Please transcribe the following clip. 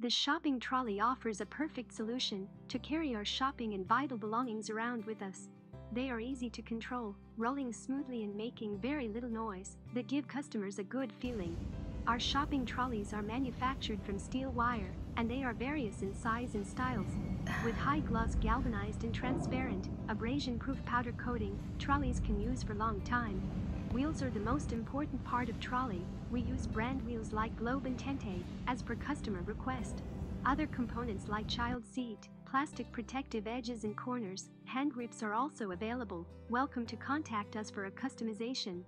The shopping trolley offers a perfect solution to carry our shopping and vital belongings around with us. They are easy to control, rolling smoothly and making very little noise that give customers a good feeling. Our shopping trolleys are manufactured from steel wire, and they are various in size and styles. With high gloss galvanized and transparent, abrasion proof powder coating, trolleys can use for long time. Wheels are the most important part of trolley. We use brand wheels like Globe and Tente, as per customer request. Other components like child seat, plastic protective edges and corners, hand grips are also available. Welcome to contact us for a customization.